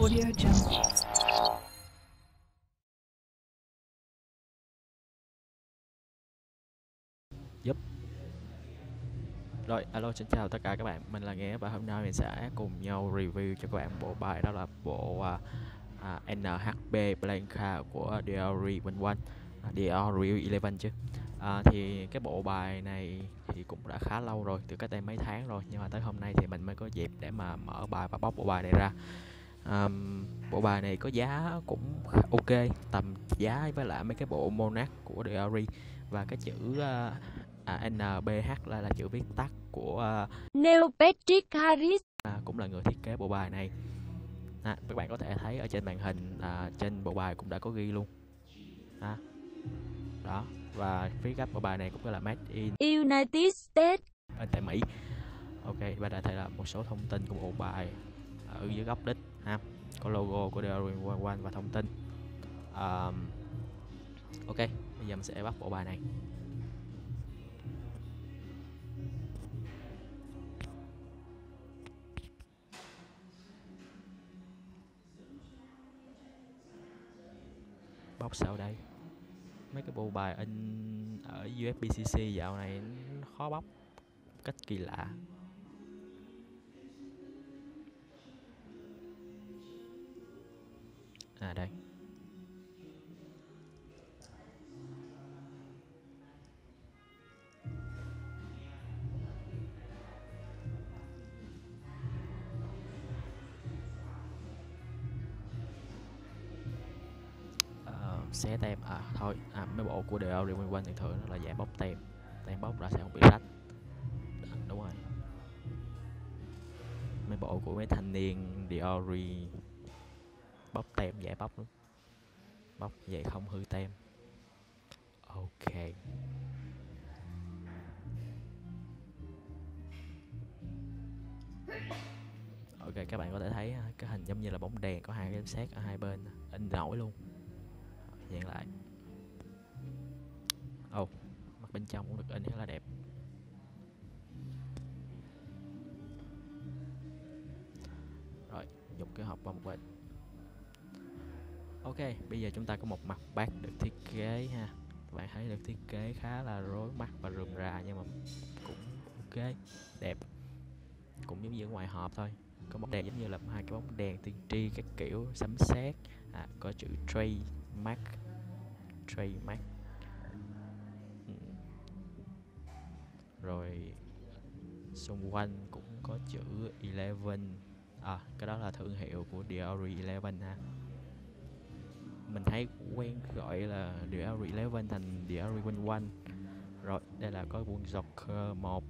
Audio Jungle. Rồi, alo xin chào tất cả các bạn, mình là Nghĩa và hôm nay mình sẽ cùng nhau review cho các bạn bộ bài đó là bộ à, à uh, NHB Blanca của Diary 11 à, Diary 11 chứ. À, Thì cái bộ bài này thì cũng đã khá lâu rồi, từ cách đây mấy tháng rồi. Nhưng mà tới hôm nay thì mình mới có dịp để mà mở bài và bóc bộ bài này ra à, Bộ bài này có giá cũng ok, tầm giá với lại mấy cái bộ Monarch của Diary Và cái chữ à, à, NBH là, là chữ viết tắt của à, Neil Patrick Harris. à, cũng là người thiết kế bộ bài này. À, các bạn có thể thấy ở trên màn hình à, trên bộ bài cũng đã có ghi luôn. À, đó và phía gấp bộ bài này cũng là made in United States. Ở tại Mỹ. Ok và đã thấy là một số thông tin của bộ bài ở dưới góc đít ha. Có logo của Darwin One và thông tin. Um, ok bây giờ mình sẽ bắt bộ bài này. Bóc sao đây? Mấy cái bộ bài in ở USBCC dạo này nó khó bóc cách kỳ lạ. À đây. Ờ, xé tem. À thôi. À, mấy bộ của đều liên quan thường thường nó là dạng bóc tem. Tem bóc ra sẽ không bị rách. Đúng rồi. Mấy bộ của mấy thanh niên Diori bóc tem dễ bóc lắm. Bóc vậy không hư tem. Ok. Ok các bạn có thể thấy à, cái hình giống như là bóng đèn có hai cái xét ở hai bên in nổi luôn. Dạng lại. Ồ oh, mặt bên trong cũng được in khá là đẹp. Rồi dùng cái hộp bông bên ok bây giờ chúng ta có một mặt bát được thiết kế ha. Các bạn thấy được thiết kế khá là rối mắt và rườm rà nhưng mà cũng ok. Đẹp. Cũng giống như ở ngoài hộp thôi. Có bóng đèn giống như là hai cái bóng đèn tiên tri các kiểu sấm sét. À, có chữ trade mark trademark Ừ. rồi xung quanh cũng có chữ 11 à cái đó là thương hiệu của Diori 11 ha mình thấy quen gọi là Diary 11 thành Diary 11 rồi đây là có quân Joker 1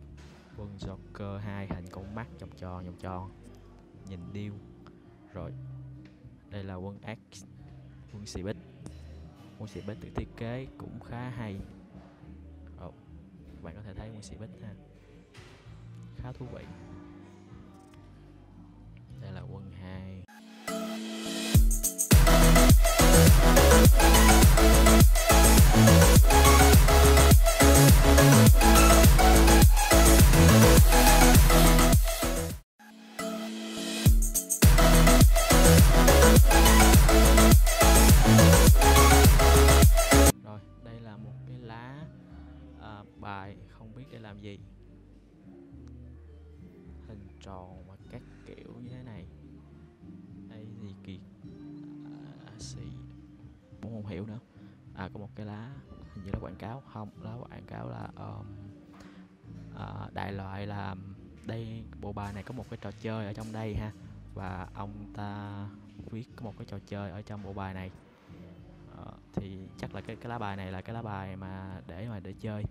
quân Joker 2 hình con mắt vòng tròn vòng tròn nhìn điêu. Rồi đây là quân X quân xì bích quân xì bích được thiết kế cũng khá hay. Ồ, bạn có thể thấy quân xì bích ha. Khá thú vị. Đây là quân 2 à, không biết để làm gì. Hình tròn và các kiểu như thế này. Đây gì kỳ à, xì cũng không hiểu nữa. À có một cái lá hình như là quảng cáo. Không lá quảng cáo là um, à, đại loại là đây bộ bài này có một cái trò chơi ở trong đây ha. Và ông ta viết có một cái trò chơi ở trong bộ bài này. Ờ, thì chắc là cái cái lá bài này là cái lá bài mà để mà để chơi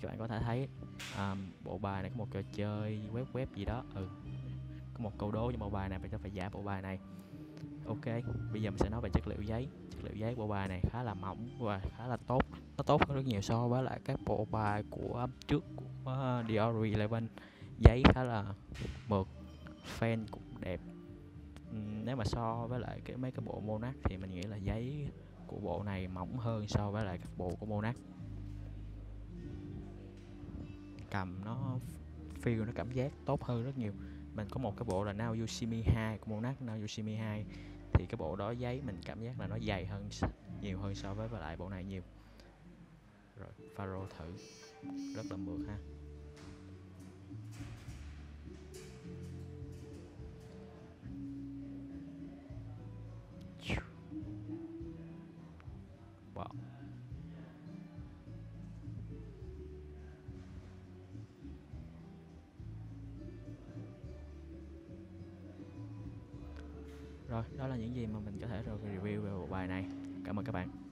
các bạn có thể thấy um, bộ bài này có một trò chơi web web gì đó. Ừ có một câu đố trong bộ bài này mình sẽ phải giả bộ bài này. Ok bây giờ mình sẽ nói về chất liệu giấy. Chất liệu giấy bộ bài này khá là mỏng và khá là tốt. Nó tốt hơn rất nhiều so với lại các bộ bài của trước của ờ, Diary 11 giấy khá là mượt fan cũng đẹp. Ừ, nếu mà so với lại cái mấy cái bộ Monarch thì mình nghĩ là giấy của bộ này mỏng hơn so với lại các bộ của Monarch cầm nó feel nó cảm giác tốt hơn rất nhiều. Mình có một cái bộ là Nao Yoshimi 2 của Monarch Nao Yoshimi 2 thì cái bộ đó giấy mình cảm giác là nó dày hơn nhiều hơn so với lại bộ này nhiều. Rồi Faro thử. Rất là mượt ha. Rồi, đó là những gì mà mình có thể rồi review về bộ bài này. Cảm ơn các bạn.